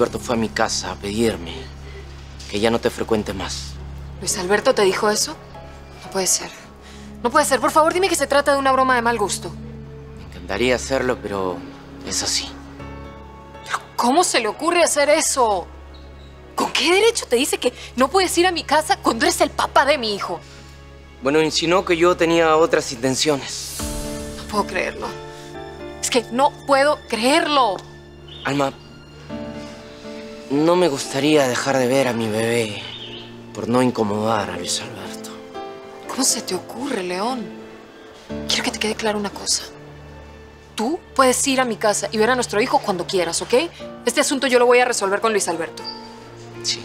Alberto fue a mi casa a pedirme que ya no te frecuente más. ¿Luis Alberto te dijo eso? No puede ser. No puede ser. Por favor, dime que se trata de una broma de mal gusto. Me encantaría hacerlo, pero es así. ¿Cómo se le ocurre hacer eso? ¿Con qué derecho te dice que no puedes ir a mi casa cuando eres el papá de mi hijo? Bueno, insinuó que yo tenía otras intenciones. No puedo creerlo. Es que no puedo creerlo. Alma, no me gustaría dejar de ver a mi bebé por no incomodar a Luis Alberto. ¿Cómo se te ocurre, León? Quiero que te quede claro una cosa. Tú puedes ir a mi casa y ver a nuestro hijo cuando quieras, ¿ok? Este asunto yo lo voy a resolver con Luis Alberto. Sí.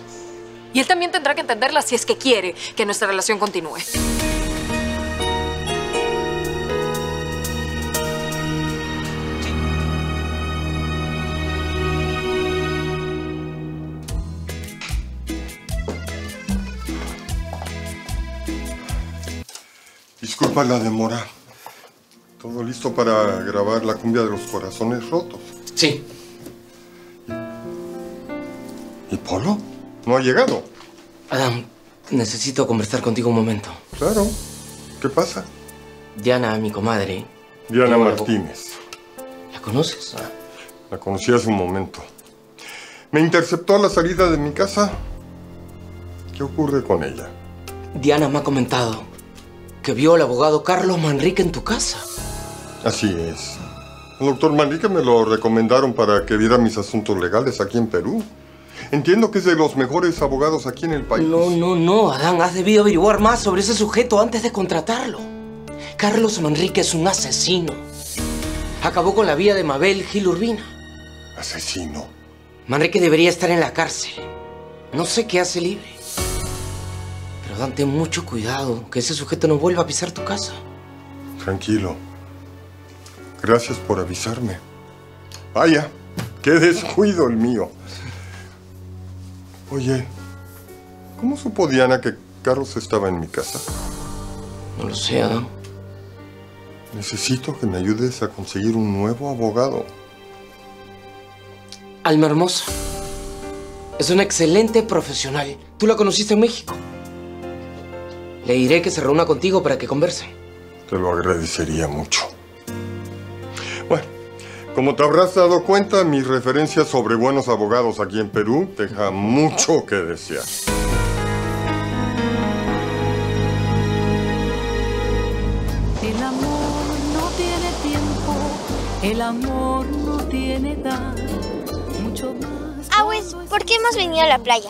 Y él también tendrá que entenderla si es que quiere que nuestra relación continúe. Disculpa la demora. Todo listo para grabar la cumbia de los corazones rotos. Sí. ¿Y Polo? No ha llegado. Adam, necesito conversar contigo un momento. Claro. ¿Qué pasa? Diana, mi comadre. Diana Martínez. ¿La conoces? La conocí hace un momento. Me interceptó a la salida de mi casa. ¿Qué ocurre con ella? Diana me ha comentado que vio al abogado Carlos Manrique en tu casa. Así es. El doctor Manrique me lo recomendaron para que viera mis asuntos legales aquí en Perú. Entiendo que es de los mejores abogados aquí en el país. No, no, no, Adán, has debido averiguar más sobre ese sujeto antes de contratarlo. Carlos Manrique es un asesino. Acabó con la vida de Mabel Gil Urbina. Asesino. Manrique debería estar en la cárcel. No sé qué hace libre. Pero Dan, ten mucho cuidado, que ese sujeto no vuelva a pisar tu casa. Tranquilo. Gracias por avisarme. Vaya, qué descuido el mío. Oye, ¿cómo supo Diana que Carlos estaba en mi casa? No lo sé, Adán. Necesito que me ayudes a conseguir un nuevo abogado. Alma Hermosa. Es una excelente profesional. Tú la conociste en México. Le diré que se reúna contigo para que conversen. Te lo agradecería mucho. Bueno, como te habrás dado cuenta, mi referencia sobre buenos abogados aquí en Perú deja mucho que desear. El amor no tiene tiempo, el amor no tiene edad, mucho más. Ah, ¿por qué hemos venido a la playa?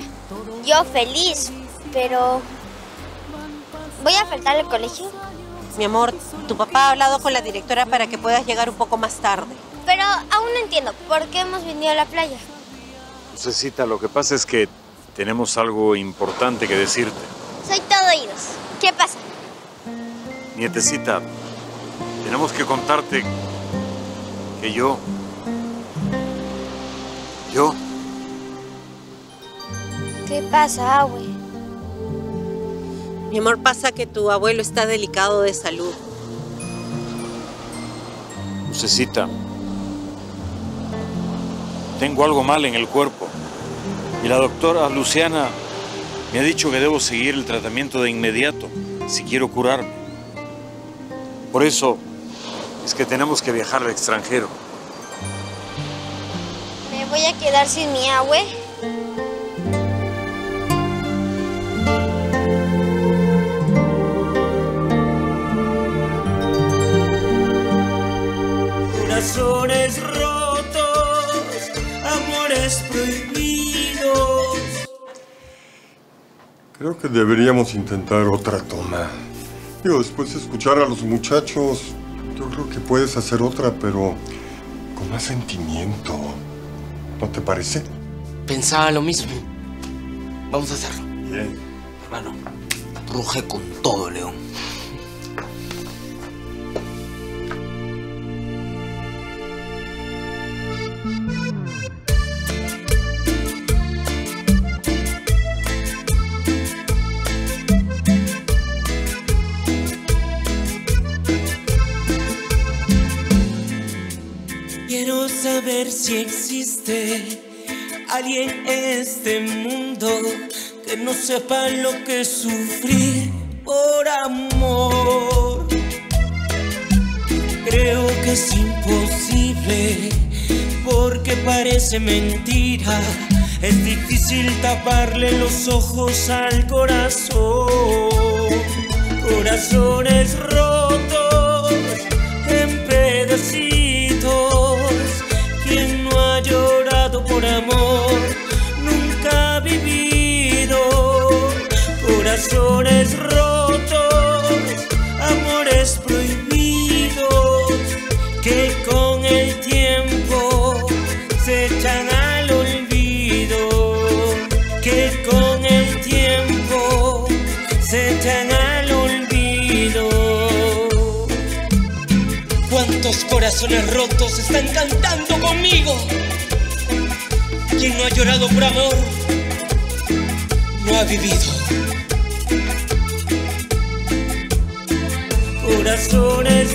Yo feliz, pero... ¿Voy a faltar al colegio? Mi amor, tu papá ha hablado con la directora para que puedas llegar un poco más tarde. Pero aún no entiendo, ¿por qué hemos venido a la playa? Lucecita, lo que pasa es que tenemos algo importante que decirte. Soy todo oídos. ¿Qué pasa? Nietecita, tenemos que contarte que yo... Yo ¿Qué pasa, Agüe? Mi amor, pasa que tu abuelo está delicado de salud. Lucecita, tengo algo mal en el cuerpo. Y la doctora Luciana me ha dicho que debo seguir el tratamiento de inmediato si quiero curarme. Por eso es que tenemos que viajar al extranjero. ¿Me voy a quedar sin mi Agüe? Corazones rotos, amores prohibidos. Creo que deberíamos intentar otra toma. Digo, después de escuchar a los muchachos, yo creo que puedes hacer otra, pero con más sentimiento. ¿No te parece? Pensaba lo mismo. Vamos a hacerlo. Bien. Hermano, ruge con todo, León. Si existe alguien en este mundo que no sepa lo que sufrir por amor. Creo que es imposible porque parece mentira. Es difícil taparle los ojos al corazón. Corazones rotos amor nunca vivido. Corazones rotos, amores prohibidos que con el tiempo se echan al olvido. Que con el tiempo se echan al olvido. ¿Cuántos corazones rotos están cantando conmigo? Quien no ha llorado por amor no ha vivido. Corazones